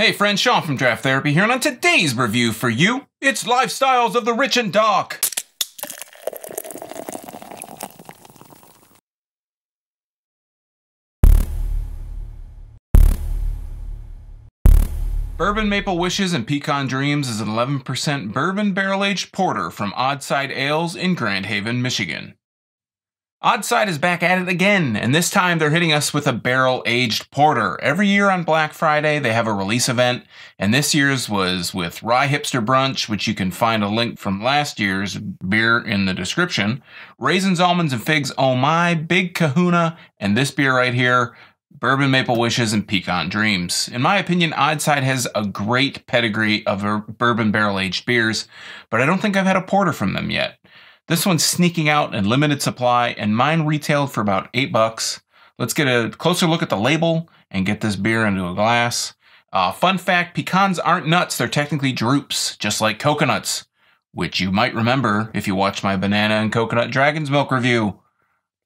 Hey friends, Sean from Draft Therapy here, and on today's review for you, it's Lifestyles of the Rich and Dark. Bourbon Maple Wishes and Pecan Dreams is an 11% bourbon barrel aged porter from Oddside Ales in Grand Haven, Michigan. Oddside is back at it again, and this time they're hitting us with a barrel aged porter. Every year on Black Friday, they have a release event, and this year's was with Rye Hipster Brunch, which you can find a link from last year's beer in the description, Raisins, Almonds, and Figs, Oh My, Big Kahuna, and this beer right here, Bourbon Maple Wishes and Pecan Dreams. In my opinion, Oddside has a great pedigree of bourbon barrel aged beers, but I don't think I've had a porter from them yet. This one's sneaking out in limited supply, and mine retailed for about eight bucks. Let's get a closer look at the label and get this beer into a glass. Uh, fun fact pecans aren't nuts, they're technically drupes, just like coconuts, which you might remember if you watched my banana and coconut dragon's milk review.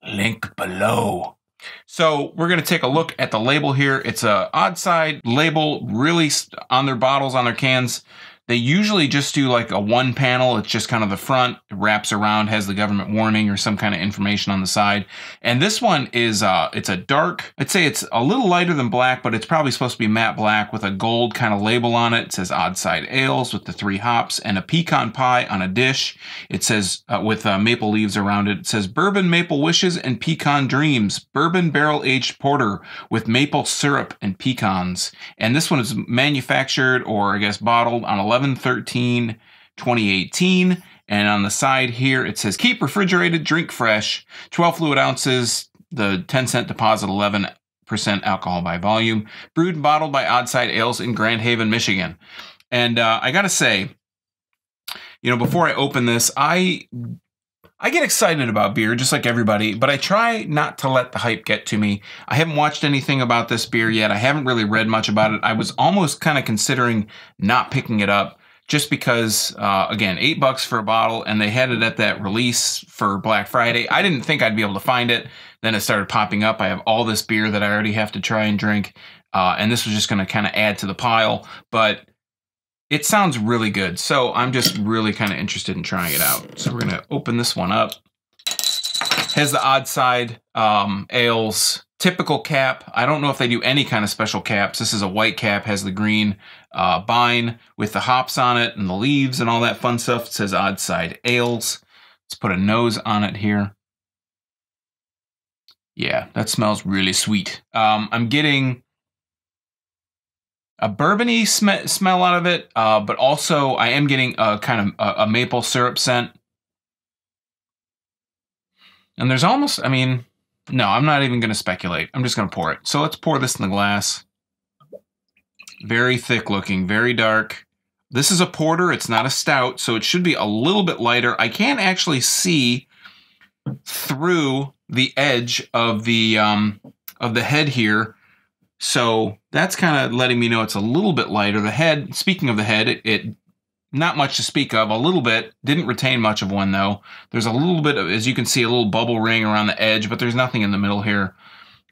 Link below. So we're going to take a look at the label here. It's a odd side label, really on their bottles, on their cans. They usually just do like a one panel. It's just kind of the front, it wraps around, has the government warning or some kind of information on the side. And this one is uh it's a dark, I'd say it's a little lighter than black, but it's probably supposed to be matte black with a gold kind of label on it. It says odd side Ales with the three hops and a pecan pie on a dish. It says uh, with uh, maple leaves around it. It says bourbon maple wishes and pecan dreams, bourbon barrel aged porter with maple syrup and pecans. And this one is manufactured or I guess bottled on 11 11 13 2018. And on the side here, it says keep refrigerated, drink fresh, 12 fluid ounces, the 10 cent deposit, 11% alcohol by volume, brewed and bottled by Oddside Ales in Grand Haven, Michigan. And uh, I gotta say, you know, before I open this, I I get excited about beer just like everybody, but I try not to let the hype get to me. I haven't watched anything about this beer yet. I haven't really read much about it. I was almost kind of considering not picking it up just because, uh, again, eight bucks for a bottle, and they had it at that release for Black Friday. I didn't think I'd be able to find it. Then it started popping up. I have all this beer that I already have to try and drink, uh, and this was just going to kind of add to the pile. But it sounds really good. So I'm just really kind of interested in trying it out. So we're to open this one up. Has the Oddside um, ales typical cap. I don't know if they do any kind of special caps. This is a white cap, has the green uh, bine with the hops on it and the leaves and all that fun stuff. It says Oddside ales. Let's put a nose on it here. Yeah, that smells really sweet. Um, I'm getting a bourbony sm- smell out of it, uh, but also I am getting a kind of a, a, maple syrup scent. And there's almost, I mean, no, I'm not even going to speculate. I'm just going to pour it. So let's pour this in the glass. Very thick looking, very dark. This is a porter. It's not a stout, so it should be a little bit lighter. I can't actually see through the edge of the um, of the head here so that's kind of letting me know it's a little bit lighter. The head, speaking of the head, it, it not much to speak of. A little bit, didn't retain much of one though. There's a little bit of, as you can see, a little bubble ring around the edge, but there's nothing in the middle here.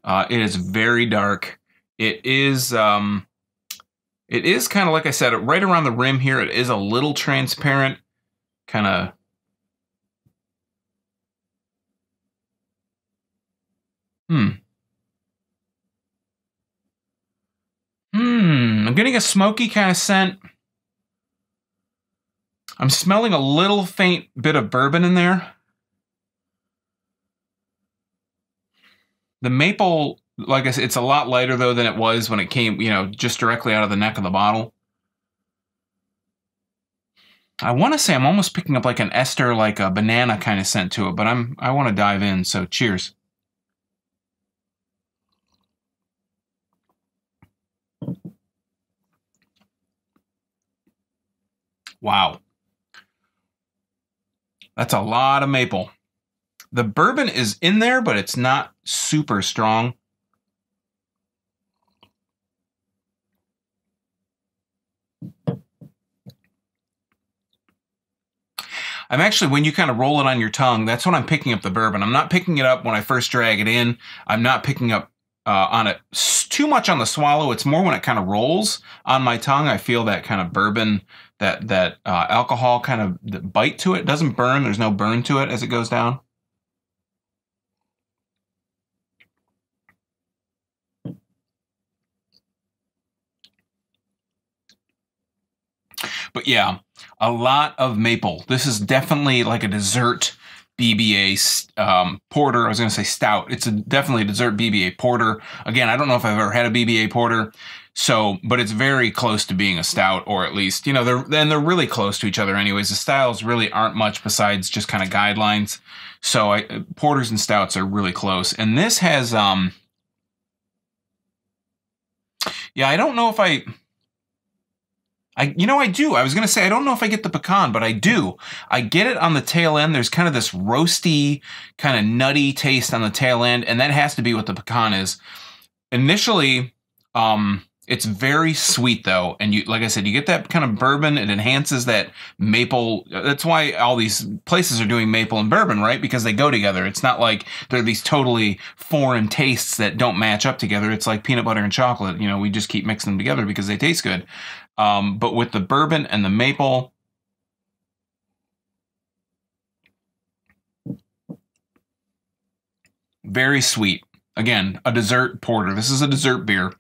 Uh, it is very dark. It is, um, it is kind of like I said, right around the rim here. It is a little transparent, kind of. Hmm. Hmm, I'm getting a smoky kind of scent. I'm smelling a little faint bit of bourbon in there. The maple, like I said, it's a lot lighter though than it was when it came, you know, just directly out of the neck of the bottle. I want to say I'm almost picking up like an ester, like a banana kind of scent to it, but I'm I want to dive in. So cheers. Wow. That's a lot of maple. The bourbon is in there, but it's not super strong. I'm actually, when you kind of roll it on your tongue, that's when I'm picking up the bourbon. I'm not picking it up when I first drag it in. I'm not picking up uh, on it too much on the swallow. It's more when it kind of rolls on my tongue. I feel that kind of bourbon, that that uh, alcohol kind of bite to it. it. Doesn't burn. There's no burn to it as it goes down. But yeah, a lot of maple. This is definitely like a dessert BBA um, porter. I was going to say stout. It's a, definitely a dessert BBA porter. Again, I don't know if I've ever had a BBA porter. So, but it's very close to being a stout, or at least, you know, they're then they're really close to each other. Anyways, the styles really aren't much besides just kind of guidelines. So, I, porters and stouts are really close, and this has, um, yeah, I don't know if I, I, you know, I do. I was going to say, I don't know if I get the pecan, but I do. I get it on the tail end. There's kind of this roasty, kind of nutty taste on the tail end, and that has to be what the pecan is. Initially, um, it's very sweet though, and you, like I said, you get that kind of bourbon. It enhances that maple. That's why all these places are doing maple and bourbon, right? Because they go together. It's not like they're these totally foreign tastes that don't match up together. It's like peanut butter and chocolate. You know, we just keep mixing them together because they taste good. Um, but with the bourbon and the maple, very sweet. Again, a dessert porter. This is a dessert beer.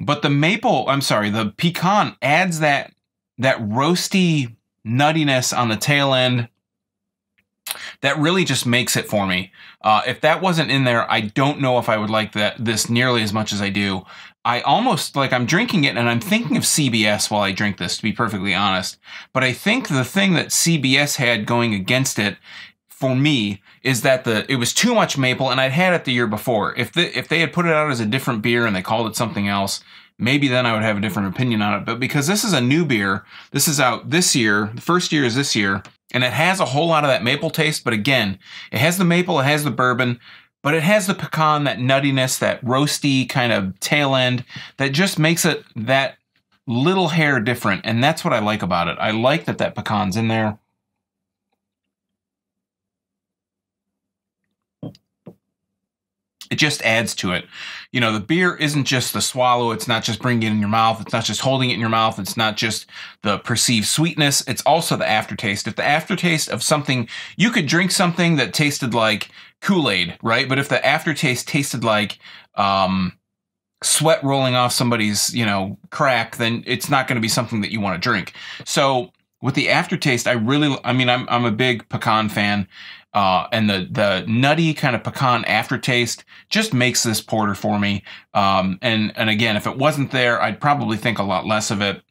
But the maple, I'm sorry, the pecan adds that that roasty nuttiness on the tail end that really just makes it for me. Uh, if that wasn't in there, I don't know if I would like that this nearly as much as I do. I almost like I'm drinking it and I'm thinking of CBS while I drink this, to be perfectly honest. But I think the thing that CBS had going against it for me is that the it was too much maple and I'd had it the year before. If the if they had put it out as a different beer and they called it something else, maybe then I would have a different opinion on it. But because this is a new beer, this is out this year, the first year is this year, and it has a whole lot of that maple taste, but again, it has the maple, it has the bourbon, but it has the pecan, that nuttiness, that roasty kind of tail end that just makes it that little hair different. And that's what I like about it. I like that that pecan's in there. It just adds to it. You know, the beer isn't just the swallow. It's not just bringing it in your mouth. It's not just holding it in your mouth. It's not just the perceived sweetness. It's also the aftertaste. If the aftertaste of something, you could drink something that tasted like Kool-Aid, right? But if the aftertaste tasted like, um, sweat rolling off somebody's, you know, crack, then it's not going to be something that you want to drink. So with the aftertaste, I really, I mean, I'm, I'm a big pecan fan uh, and the the nutty kind of pecan aftertaste just makes this porter for me. Um, and and again, if it wasn't there, I'd probably think a lot less of it.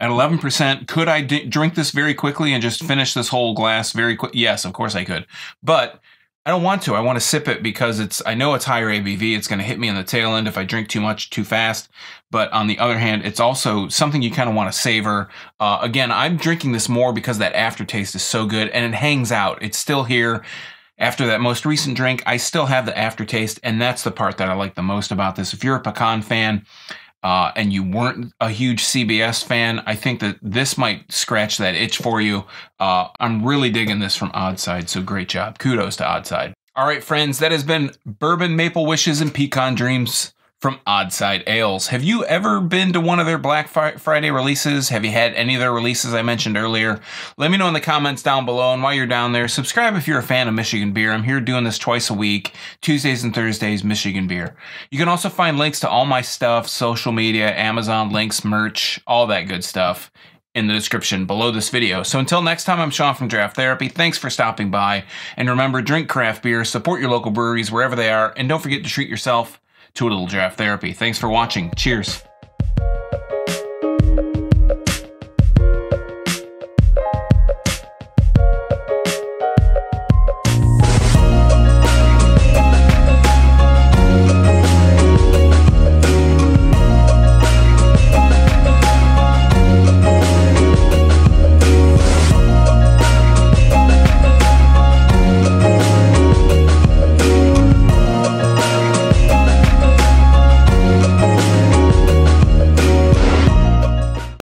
At 11%, could I drink this very quickly and just finish this whole glass very quick? Yes, of course I could. But I don't want to. I want to sip it because it's. I know it's higher ABV. It's going to hit me on the tail end if I drink too much too fast. But on the other hand, it's also something you kind of want to savor. Uh, again, I'm drinking this more because that aftertaste is so good and it hangs out. It's still here. After that most recent drink, I still have the aftertaste, and that's the part that I like the most about this. If you're a pecan fan, uh, and you weren't a huge CBS fan, I think that this might scratch that itch for you. Uh, I'm really digging this from Oddside, so great job. Kudos to Oddside. All right, friends, that has been Bourbon Maple Wishes and Pecan Dreams from Oddside Ales. Have you ever been to one of their Black Friday releases? Have you had any of their releases I mentioned earlier? Let me know in the comments down below. And while you're down there, subscribe if you're a fan of Michigan beer. I'm here doing this twice a week, Tuesdays and Thursdays, Michigan beer. You can also find links to all my stuff, social media, Amazon links, merch, all that good stuff in the description below this video. So until next time, I'm Sean from Draft Therapy. Thanks for stopping by. And remember, drink craft beer, support your local breweries wherever they are, and don't forget to treat yourself to a little draft therapy. Thanks for watching. Cheers.